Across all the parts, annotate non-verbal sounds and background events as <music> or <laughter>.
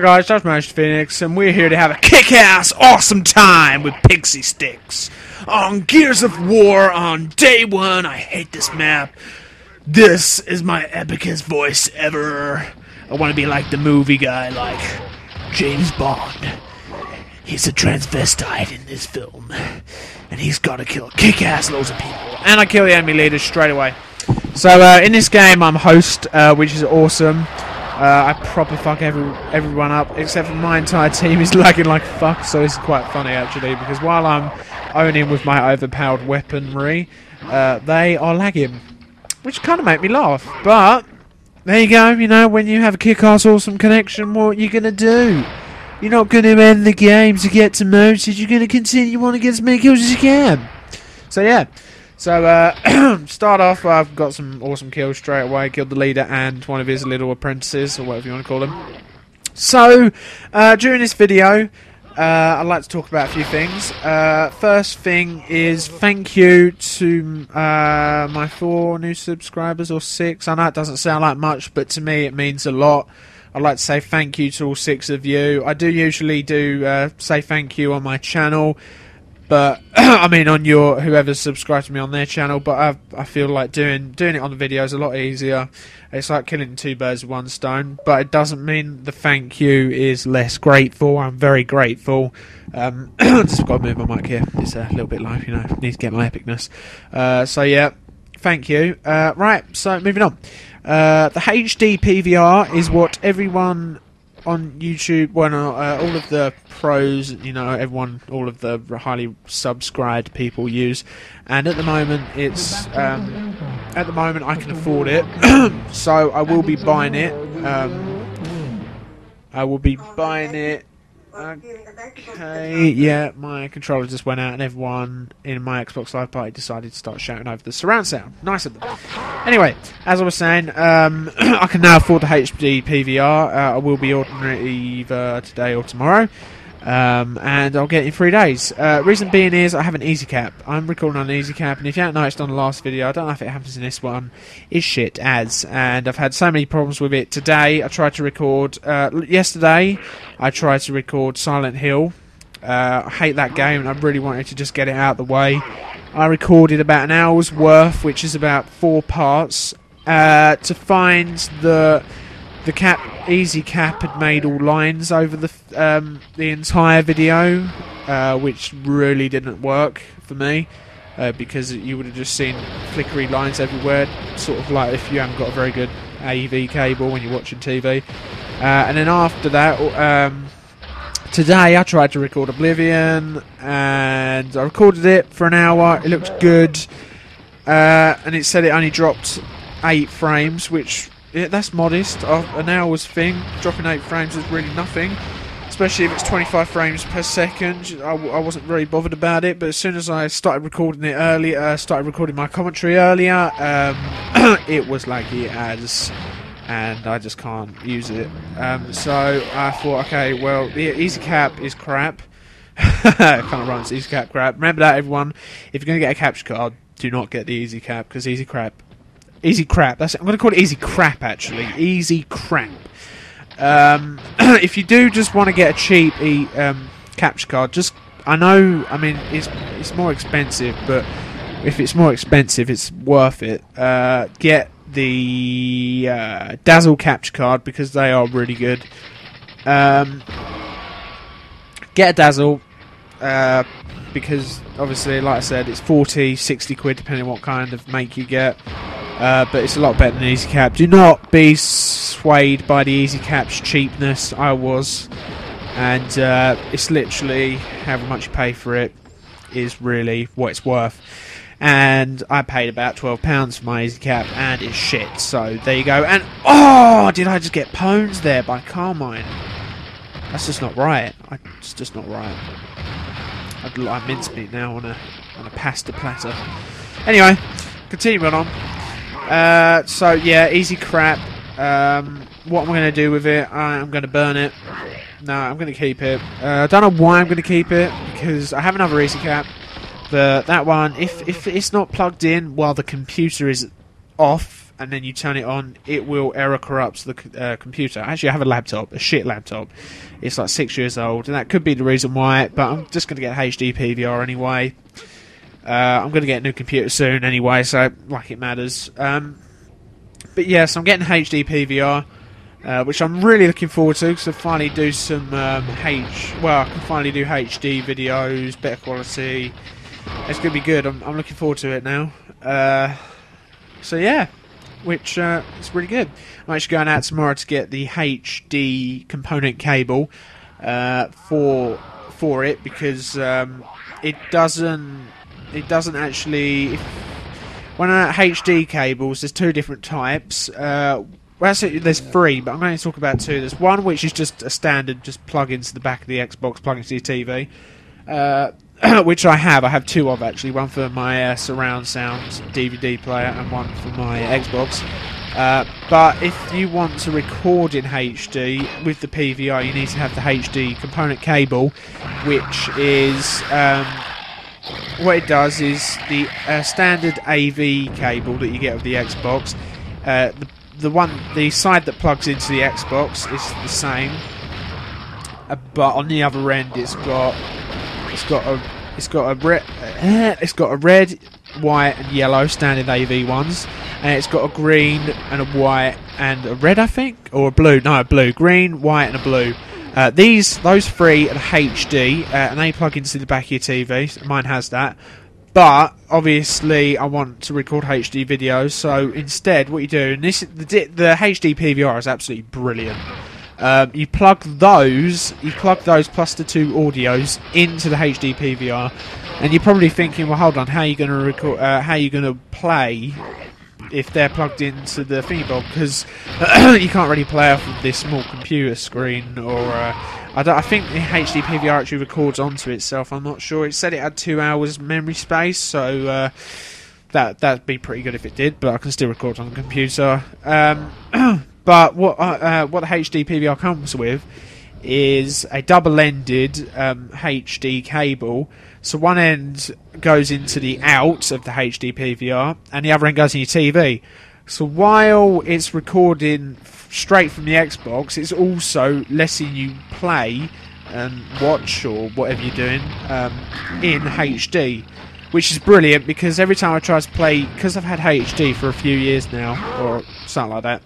Hi guys, that's Magister Phoenix, and we're here to have a kick-ass, awesome time with Pixie Sticks on Gears of War on day one. I hate this map. This is my epicest voice ever. I want to be like the movie guy, like James Bond. He's a transvestite in this film, and he's got to kill kick-ass loads of people, and I kill the enemy leaders straight away. So uh, in this game, I'm host, uh, which is awesome. Uh, I proper fuck every, everyone up, except for my entire team is <laughs> lagging like fuck, so it's quite funny actually, because while I'm owning with my overpowered weaponry, uh, they are lagging, which kind of make me laugh. But there you go, you know, when you have a kick-ass awesome connection, what are you gonna do? You're not gonna end the game to get to demoted. You're gonna continue on to get as many kills as you can. So yeah. So, uh, <clears throat> start off, I've got some awesome kills straight away. Killed the leader and one of his little apprentices, or whatever you want to call them. So, uh, during this video, uh, I'd like to talk about a few things. Uh, first thing is thank you to uh, my four new subscribers, or six. I know it doesn't sound like much, but to me it means a lot. I'd like to say thank you to all six of you. I do usually do uh, say thank you on my channel but <clears throat> I mean on your whoever's subscribed to me on their channel. But I I feel like doing doing it on the video is a lot easier. It's like killing two birds with one stone. But it doesn't mean the thank you is less grateful. I'm very grateful. Um, <clears throat> just got to move my mic here. It's a little bit low, you know. Need to get my epicness. Uh, so yeah, thank you. Uh, right, so moving on. Uh, the HD PVR is what everyone on YouTube, well, uh, all of the pros, you know, everyone, all of the highly subscribed people use, and at the moment, it's um, at the moment I can afford it, <clears throat> so I will be buying it. Um, I will be buying it. Okay, yeah, my controller just went out, and everyone in my Xbox Live Party decided to start shouting over the surround sound. Nice of them. Anyway, as I was saying, um, <clears throat> I can now afford the HD PVR. Uh, I will be ordering it either today or tomorrow. Um, and I'll get it in three days. Uh, reason being is I have an easy cap. I'm recording on an easy cap, and if you haven't noticed on the last video, I don't know if it happens in this one, is shit as. And I've had so many problems with it. Today, I tried to record. Uh, yesterday, I tried to record Silent Hill. Uh, I hate that game, and I really wanted to just get it out of the way. I recorded about an hour's worth, which is about four parts, uh, to find the the cap easy cap had made all lines over the um, the entire video, uh, which really didn't work for me uh, because you would have just seen flickery lines everywhere, sort of like if you haven't got a very good AV cable when you're watching TV. Uh, and then after that, um, today I tried to record Oblivion and I recorded it for an hour. It looked good, uh, and it said it only dropped eight frames, which yeah, that's modest. Uh, an hour's thing, dropping 8 frames is really nothing. Especially if it's 25 frames per second. I, I wasn't very bothered about it, but as soon as I started recording it earlier, uh, started recording my commentary earlier, um, <clears throat> it was laggy as, and I just can't use it. Um, so I thought, okay, well, the easy cap is crap. I <laughs> can't run easy cap crap. Remember that, everyone. If you're going to get a capture card, do not get the easy cap because easy crap Easy crap. That's I'm going to call it easy crap actually. Easy crap. Um, <clears throat> if you do just want to get a cheap e, um, capture card, just I know. I mean, it's it's more expensive, but if it's more expensive, it's worth it. Uh, get the uh, Dazzle capture card because they are really good. Um, get a Dazzle uh, because obviously, like I said, it's 40, 60 quid depending on what kind of make you get. Uh, but it's a lot better than Easy Cap. Do not be swayed by the Easy Cap's cheapness. I was, and uh, it's literally however much you pay for it is really what it's worth. And I paid about twelve pounds for my Easy Cap, and it's shit. So there you go. And oh, did I just get pwned there by Carmine? That's just not right. I, it's just not right. I'd like mincemeat now on a on a pasta platter. Anyway, continuing on. Uh, so yeah, easy crap. Um, what am I going to do with it? I'm going to burn it. No, I'm going to keep it. Uh, I don't know why I'm going to keep it because I have another easy cap. But that one, if if it's not plugged in while the computer is off and then you turn it on, it will error corrupts the uh, computer. Actually, I have a laptop, a shit laptop. It's like six years old, and that could be the reason why. But I'm just going to get HD PVR anyway. Uh, I'm going to get a new computer soon anyway, so like it matters. Um, but yes, I'm getting HD PVR, uh, which I'm really looking forward to because I finally do some um, H. Well, I can finally do HD videos, better quality. It's going to be good. I'm, I'm looking forward to it now. Uh, so yeah, which uh, is really good. I'm actually going out tomorrow to get the HD component cable uh, for for it because um, it doesn't it doesn't actually. When I HD cables, there's two different types. Uh, well, actually, there's three, but I'm going to talk about two. There's one which is just a standard, just plug into the back of the Xbox, plug into your TV. Uh, <clears throat> which I have. I have two of actually. One for my uh, surround sound DVD player and one for my Xbox. Uh, but if you want to record in HD with the PVR, you need to have the HD component cable, which is um, what it does is the uh, standard AV cable that you get with the Xbox. Uh, the, the one, the side that plugs into the Xbox is the same, uh, but on the other end, it's got it's got a it's got a red <laughs> it's got a red, white, and yellow standard AV ones, and it's got a green and a white and a red, I think, or a blue. No, a blue, green, white, and a blue. Uh, these those three are HD, uh, and they plug into the back of your TV. Mine has that. But obviously, I want to record HD videos, so instead, what you do, and this the, the HD PVR is absolutely brilliant. Um, you plug those, you plug those plus the two audios into the HD PVR, and you're probably thinking, well, hold on, how are you going to record? Uh, how are you going to play if they're plugged into the thingy Because <clears throat> you can't really play off of this small computer screen, or uh, I, I, think the HD PVR actually records onto itself. I'm not sure. It said it had two hours memory space, so. Uh, that that'd be pretty good if it did, but I can still record on the computer. Um, <clears throat> But what uh, uh, what the HD PVR comes with is a double-ended um, HD cable. So one end goes into the out of the HD PVR, and the other end goes in your TV. So while it's recording straight from the Xbox, it's also letting you play and watch or whatever you're doing um, in HD, which is brilliant because every time I try to play, because I've had HD for a few years now or something like that.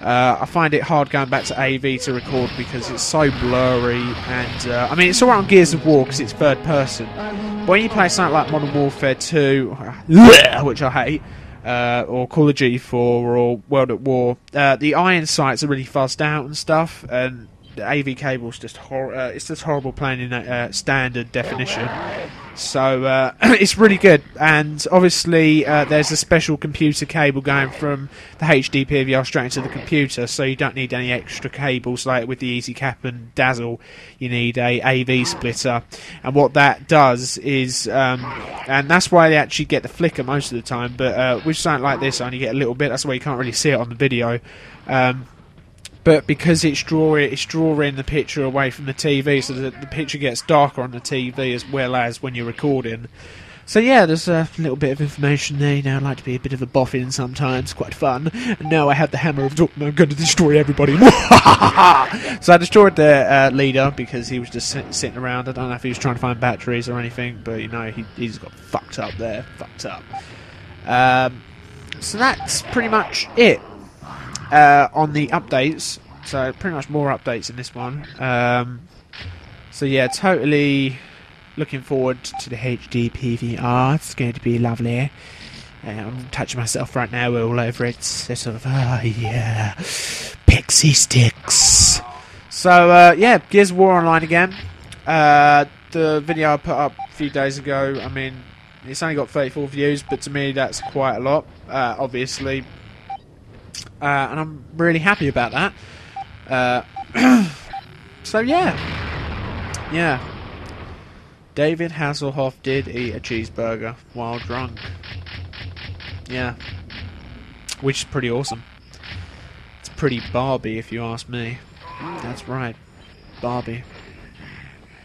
Uh, I find it hard going back to AV to record because it's so blurry. And uh, I mean, it's alright on Gears of War because it's third person. But when you play something like Modern Warfare 2, <laughs> which I hate, uh, or Call of Duty 4 or World at War, uh, the iron sights are really fuzzed out and stuff. And the AV cable's just hor- uh, it's just horrible playing in uh, standard definition. So uh, <clears throat> it's really good, and obviously uh, there's a special computer cable going from the HD PVR straight into the computer, so you don't need any extra cables like with the EasyCap and Dazzle. You need a AV splitter, and what that does is, um, and that's why they actually get the flicker most of the time. But uh, with something like this, I only get a little bit. That's why you can't really see it on the video. Um, but because it's drawing it's drawing the picture away from the TV, so that the picture gets darker on the TV as well as when you're recording. So yeah, there's a little bit of information there. You know, I like to be a bit of a boffin sometimes, quite fun. And now I have the hammer of Doom. I'm going to destroy everybody. <laughs> so I destroyed the uh, leader because he was just sit- sitting around. I don't know if he was trying to find batteries or anything, but you know, he, he's got fucked up there, fucked up. Um, so that's pretty much it uh, on the updates. So pretty much more updates in this one. Um, so yeah, totally looking forward to the HD PVR. It's going to be lovely. I'm touching myself right now we're all over it. So sort of, oh yeah, pixie sticks. So uh, yeah, Gears War Online again. Uh, the video I put up a few days ago. I mean, it's only got 34 views, but to me that's quite a lot. Uh, obviously, uh, and I'm really happy about that. Uh, <clears throat> so yeah, yeah. David Hasselhoff did eat a cheeseburger while drunk. Yeah, which is pretty awesome. It's pretty Barbie, if you ask me. That's right, Barbie.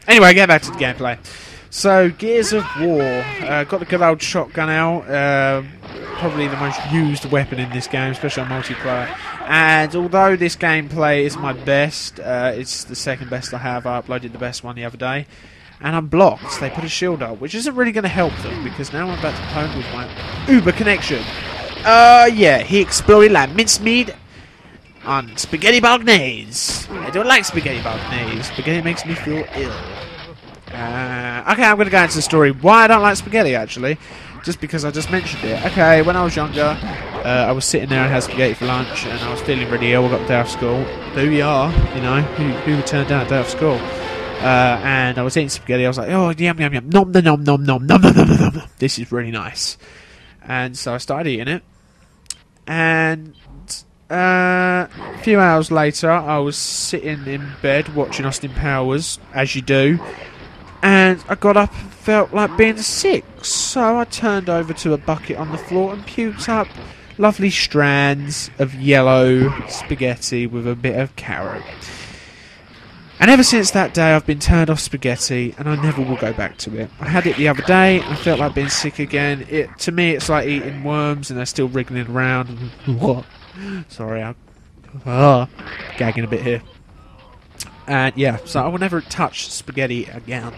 Anyway, get back to the gameplay. So, Gears of War. Uh, got the good old shotgun out. Uh, probably the most used weapon in this game, especially on multiplayer. And although this gameplay is my best, uh, it's the second best I have. I uploaded the best one the other day. And I'm blocked. They put a shield up, which isn't really going to help them because now I'm about to home with my Uber connection. Uh, yeah, he exploded like mincemeat on spaghetti bolognese. I don't like spaghetti bolognese. Spaghetti makes me feel ill. Uh, okay, I'm going to go into the story. Why I don't like spaghetti, actually. Just because I just mentioned it. Okay, when I was younger, uh, I was sitting there and had spaghetti for lunch, and I was feeling really ill. I got the day off school. Who you are, you know, who, who would turn down a day off school? Uh, and I was eating spaghetti. I was like, oh, yum, yum, yum. Nom, nom, nom, nom, nom, nom, nom, nom, nom, nom. This is really nice. And so I started eating it. And uh, a few hours later, I was sitting in bed watching Austin Powers, as you do, and I got up and felt like being sick. So I turned over to a bucket on the floor and puked up lovely strands of yellow spaghetti with a bit of carrot. And ever since that day, I've been turned off spaghetti, and I never will go back to it. I had it the other day, and I felt like being sick again. It to me, it's like eating worms, and they're still wriggling around. what? <laughs> Sorry, I'm uh, gagging a bit here. And yeah, so I will never touch spaghetti again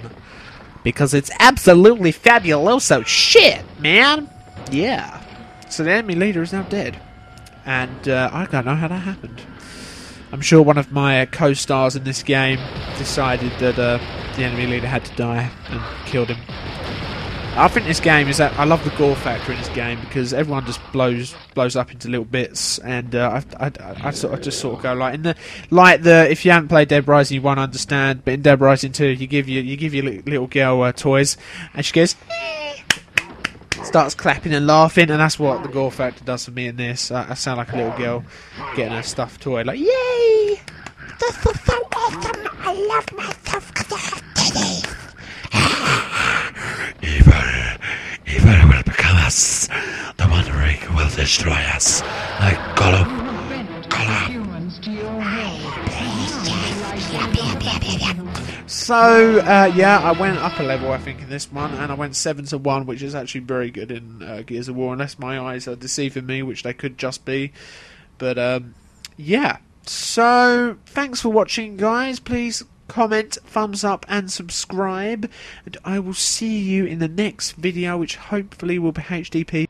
because it's absolutely fabuloso shit, man. Yeah. So the enemy leader is now dead, and uh, I don't know how that happened. I'm sure one of my uh, co-stars in this game decided that uh, the enemy leader had to die and killed him. I think this game is that I love the gore factor in this game because everyone just blows blows up into little bits, and uh, I, I, I, sort of just sort of go like in the like the if you haven't played Dead Rising, you won't understand. But in Dead Rising 2, you give you you give your little girl uh, toys, and she goes. Starts clapping and laughing, and that's what the gore factor does for me in this. I, I sound like a little girl getting a stuffed toy, like "Yay! This is so awesome! I love myself because I have titties." Evil, evil will become us. The One Ring will destroy us. Gollum. humans to. So uh, yeah, I went up a level I think in this one, and I went seven to one, which is actually very good in uh, Gears of War, unless my eyes are deceiving me, which they could just be. But um, yeah, so thanks for watching, guys. Please comment, thumbs up, and subscribe, and I will see you in the next video, which hopefully will be HDP.